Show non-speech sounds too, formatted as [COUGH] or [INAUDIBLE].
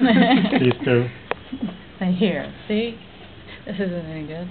These two. And [LAUGHS] here, see? This isn't any good.